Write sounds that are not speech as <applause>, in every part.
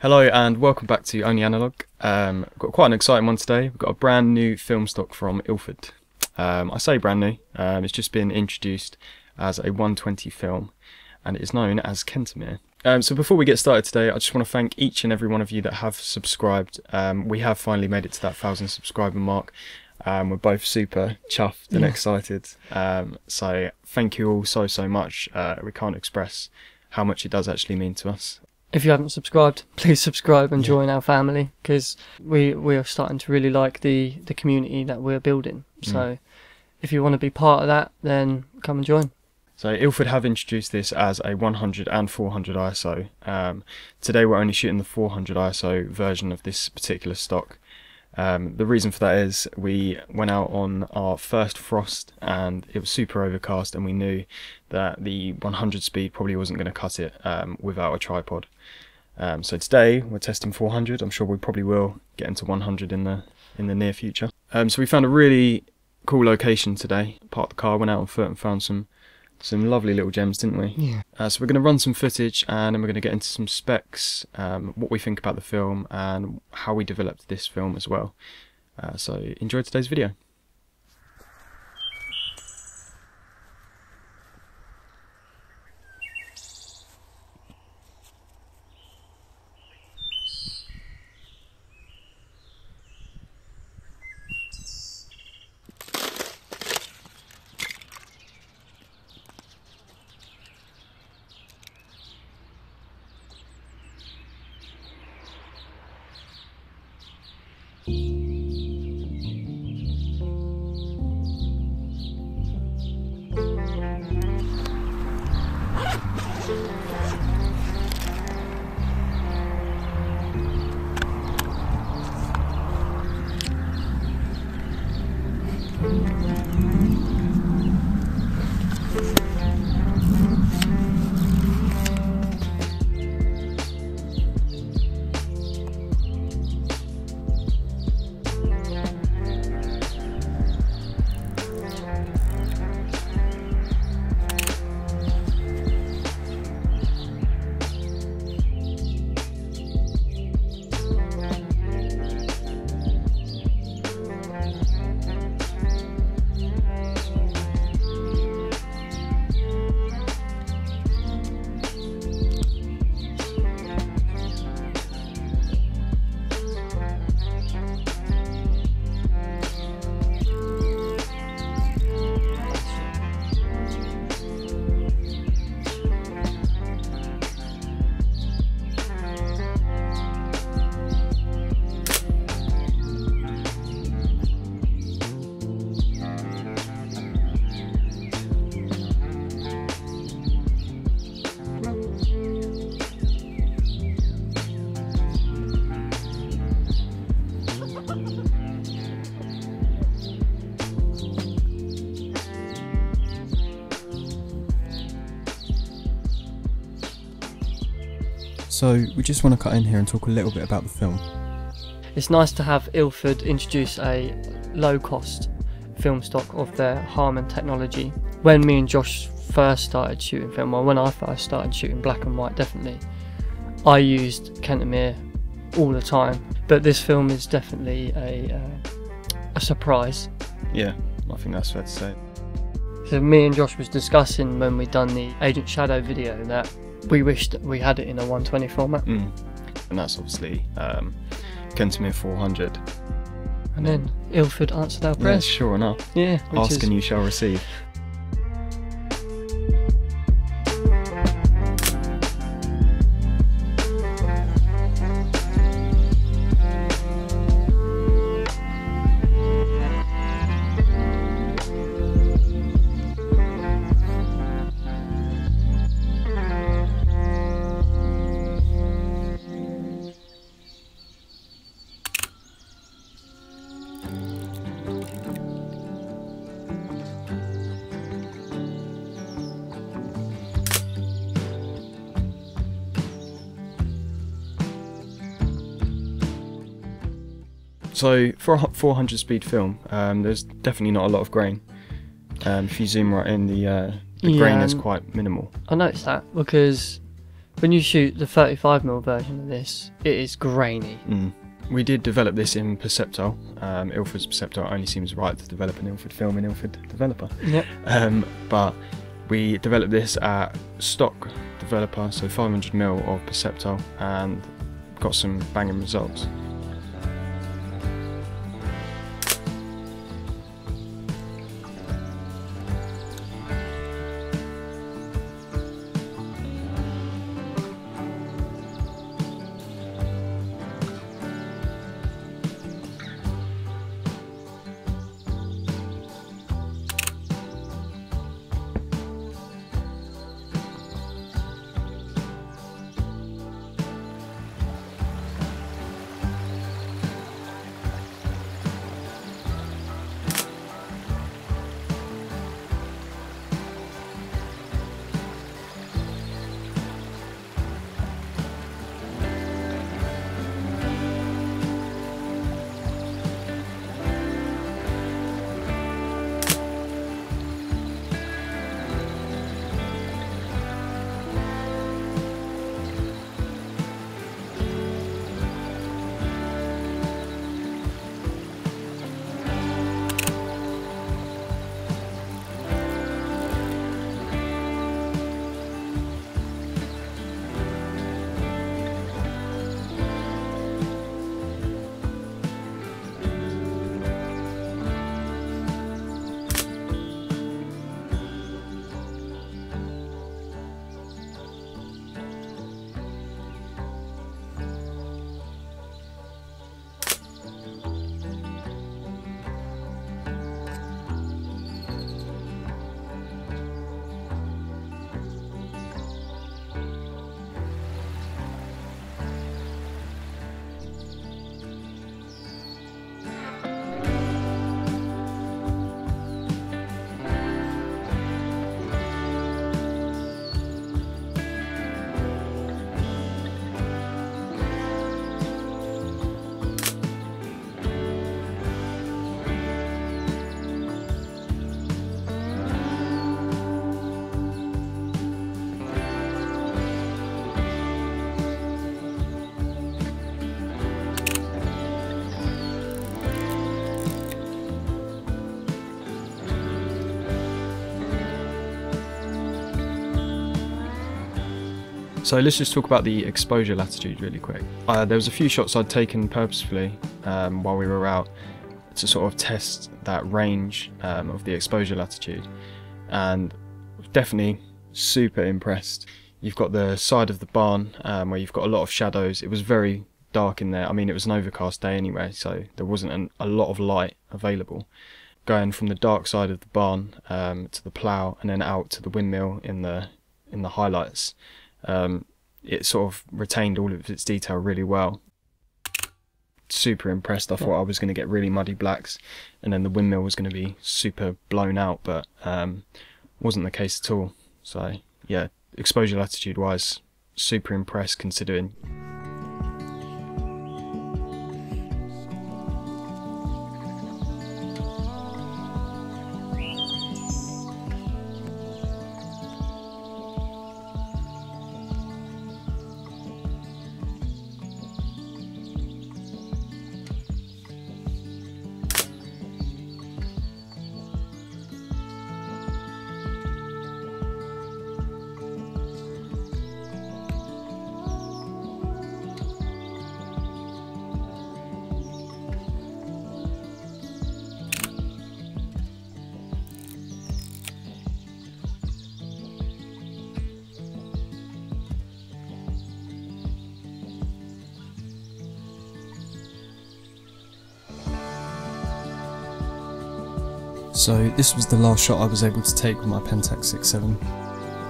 Hello and welcome back to Only Analogue. Um, got quite an exciting one today. We've got a brand new film stock from Ilford. Um, I say brand new, um, it's just been introduced as a 120 film and it is known as Kentmere. Um, so before we get started today, I just want to thank each and every one of you that have subscribed. Um, we have finally made it to that thousand subscriber mark. Um, we're both super chuffed and Yeah. excited. Um, so thank you all so so much. Uh, we can't express how much it does actually mean to us. If you haven't subscribed, <laughs> please subscribe and join our family because we we are starting to really like the the community that we're building. Mm. So if you want to be part of that, then come and join. So Ilford have introduced this as a 100 and 400 ISO. Um, today we're only shooting the 400 ISO version of this particular stock. Um, the reason for that is we went out on our first frost and it was super overcast and we knew that the 100 speed probably wasn't going to cut it um, without a tripod. Um, so today we're testing 400. I'm sure we probably will get into 100 in the in the near future. Um, so we found a really cool location today. Parked the car, went out on foot and found some some lovely little gems, didn't we? Yeah. Uh, so we're going to run some footage and then we're going to get into some specs, um, what we think about the film, and how we developed this film as well. Uh, so enjoy today's video. Bye. So we just want to cut in here and talk a little bit about the film. It's nice to have Ilford introduce a low cost film stock of their Harman technology. When me and Josh first started shooting film, well, when I first started shooting black and white, definitely, I used Kentmere all the time. But this film is definitely a uh, a surprise. Yeah, I think that's fair to say. So me and Josh was discussing when we done the Agent Shadow video that we wished that we had it in a 120 format. Mm. And that's obviously um, Kentmere 400. And then Ilford answered our Yeah, sure enough. Yeah, Ask is and you shall receive. So for a 400 speed film, um, there's definitely not a lot of grain. Um, if you zoom right in, the uh, the Yeah, grain is quite minimal. I noticed that because When you shoot the 35mm version of this, it is grainy. Mm. We did develop this in Perceptol. Um, Ilford's Perceptol only seems right to develop an Ilford film in Ilford developer. Yep. Um, but we developed this at stock developer, so 500ml of Perceptol, and got some banging results. So let's just talk about the exposure latitude really quick. Uh, there was a few shots I'd taken purposefully um, while we were out to sort of test that range um, of the exposure latitude and definitely super impressed. You've got the side of the barn um, where you've got a lot of shadows. It was very dark in there. I mean, it was an overcast day anyway, so there wasn't an, a lot of light available. Going from the dark side of the barn um, to the plough and then out to the windmill in the in the highlights um, it sort of retained all of its detail really well. Super impressed. I thought I was going to get really muddy blacks, and then the windmill was going to be super blown out, but um, wasn't the case at all. So yeah, exposure latitude wise, super impressed considering So this was the last shot I was able to take with my Pentax 6.7.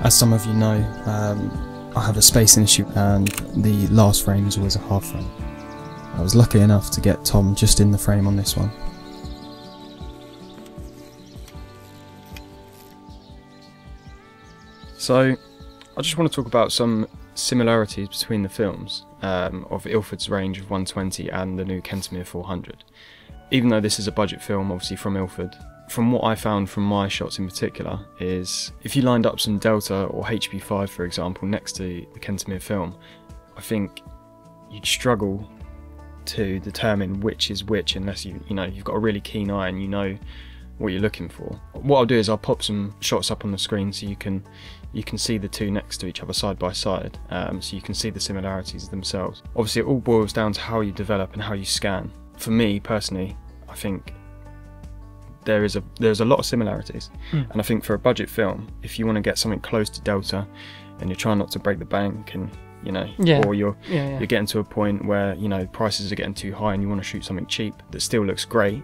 As some of you know, um, I have a spacing issue and the last frame is always a half frame. I was lucky enough to get Tom just in the frame on this one. So I just want to talk about some similarities between the films um, of Ilford's range of 120 and the new Kentmere 400. Even though this is a budget film, obviously from Ilford, from what I found from my shots in particular is if you lined up some Delta or HP5 for example next to the Kentmere film, I think you'd struggle to determine which is which unless you you know you've got a really keen eye and you know what you're looking for. What I'll do is I'll pop some shots up on the screen so you can you can see the two next to each other side by side, um, so you can see the similarities themselves. Obviously, it all boils down to how you develop and how you scan. For me personally, I think there is a there's a lot of similarities, Mm. and I think for a budget film, if you want to get something close to Delta, and you're trying not to break the bank, and you know, Yeah. or you're Yeah, yeah. you're getting to a point where you know prices are getting too high and you want to shoot something cheap that still looks great,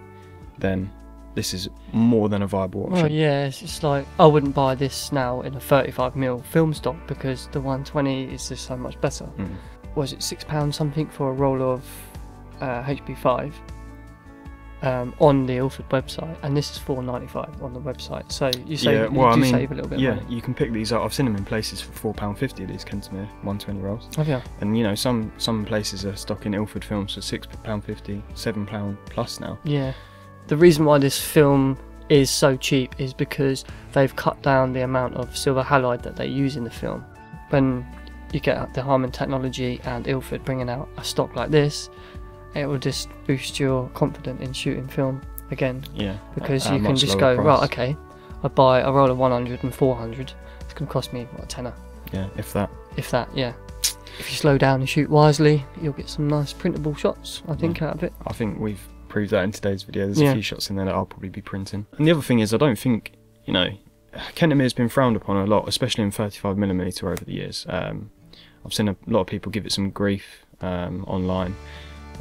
then this is more than a viable option. Well, yeah, it's just like I wouldn't buy this now in a 35mm film stock because the 120 is just so much better. Mm. Was it six pounds something for a roll of uh, HP5 um, on the Ilford website, and this is 4.95 on the website. So you save, Yeah, you well, I mean, save a little bit. Yeah, money. you can pick these up. I've seen them in places for four pound fifty. These Kentmere 120 rolls, Have you? and you know some some places are stocking Ilford films for six pound fifty, seven pound plus now. Yeah. The reason why this film is so cheap is because they've cut down the amount of silver halide that they use in the film. When you get the Harman technology and Ilford bringing out a stock like this, it will just boost your confidence in shooting film again Yeah, because you can just go, price. right, okay, I buy a roll of 100 and 400, it's going to cost me, what, a tenner? Yeah, if that. If that, yeah. If you slow down and shoot wisely, you'll get some nice printable shots, I think, out of it. I think we've proved that in today's video. There's Yeah. a few shots in there that I'll probably be printing. And the other thing is, I don't think you know, Kentmere's been frowned upon a lot, especially in 35mm over the years. Um, I've seen a lot of people give it some grief um, online,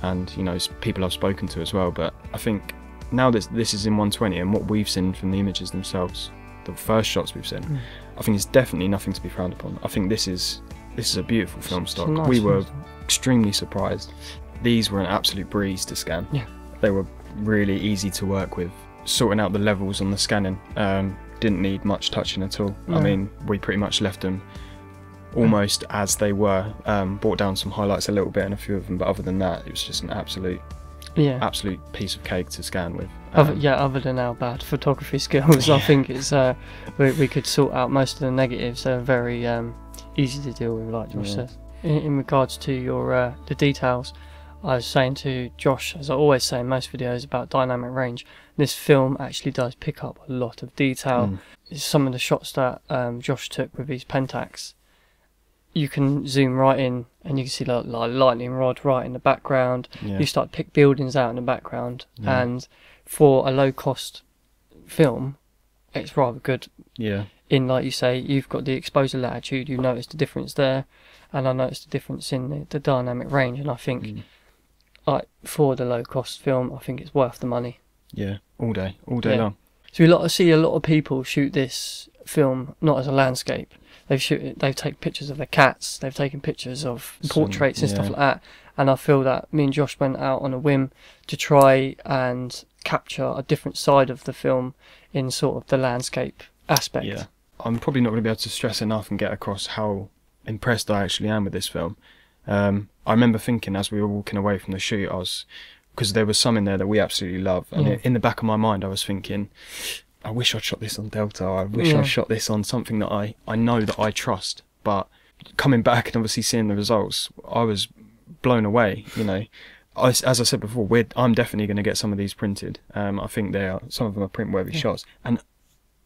and you know, people I've spoken to as well. But I think now that this is in 120 and what we've seen from the images themselves, the first shots we've seen, Mm. I think it's definitely nothing to be frowned upon. I think this is this is a beautiful film stock. nice we were stock. extremely surprised. These were an absolute breeze to scan. Yeah. They were really easy to work with. Sorting out the levels on the scanning um, didn't need much touching at all. No. I mean, we pretty much left them almost as they were. Um, brought down some highlights a little bit and a few of them, but other than that, it was just an absolute, Yeah. absolute piece of cake to scan with. Other, Um, yeah, other than our bad photography skills, I <laughs> think it's uh, we, we could sort out most of the negatives. They're very um, easy to deal with, like Josh Yeah. says. In, in regards to your uh, the details, I was saying to Josh, as I always say in most videos about dynamic range, this film actually does pick up a lot of detail. Mm. Some of the shots that um, Josh took with his Pentax, you can zoom right in and you can see like, like lightning rod right in the background yeah. you start to pick buildings out in the background Yeah. and for a low cost film it's rather good yeah. in like you say you've got the exposure latitude you notice the difference there and i noticed the difference in the, the dynamic range and i think Mm. like for the low cost film i think it's worth the money Yeah. All day, all day Yeah. long. so we lot see a lot of people shoot this film not as a landscape they've shoot they've taken pictures of their cats they've taken pictures of Some- portraits and stuff like that and i feel that me and josh went out on a whim to try and capture a different side of the film in sort of the landscape aspect Yeah. I'm probably not going to be able to stress enough and get across how impressed I actually am with this film. Um, I remember thinking as we were walking away from the shoot, I was because there was some in there that we absolutely love, and Yeah. in the back of my mind, I was thinking, I wish I'd shot this on Delta. I wish Yeah. I'd shot this on something that I I know that I trust. But coming back and obviously seeing the results, I was blown away. You know. I, as I said before, we're, I'm definitely going to get some of these printed. Um, I think they are some of them are print worthy Yeah. shots, and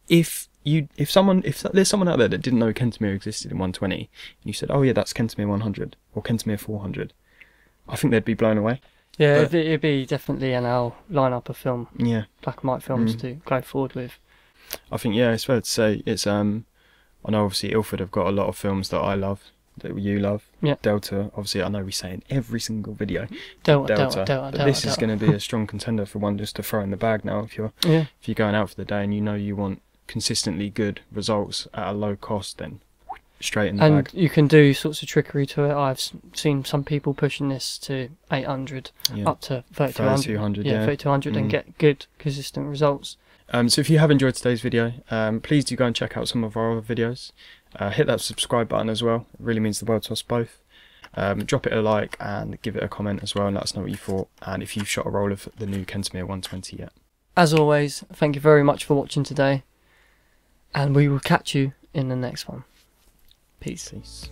if you if someone if there's someone out there that didn't know Kentmere existed in 120 and you said oh yeah that's Kentmere 100 or Kentmere 400 I think they'd be blown away yeah But- it'd, be, it'd be definitely an our lineup of film. Yeah. Black and white films Mm. to go forward with. I think yeah it's fair to say it's um I know obviously Ilford have got a lot of films that I love that you love. Yeah. Delta obviously I know we say in every single video. Delta Delta, delta. Delta, but delta, this is going to be a <laughs> strong contender for one just to throw in the bag now if you're yeah. if you're going out for the day and you know you want consistently good results at a low cost then straight in the and bag you can do sorts of trickery to it i've seen some people pushing this to 800 yeah. up to 3200 3200 yeah, yeah 3200 and Mm. get good consistent results Um, so if you have enjoyed today's video, um, please do go and check out some of our other videos. Uh, hit that subscribe button as well. It really means the world to us both. Um, drop it a like and give it a comment as well and let us know what you thought and if you've shot a roll of the new Kentmere 120 yet. as always, thank you very much for watching today, and we will catch you in the next one. Peace. Peace.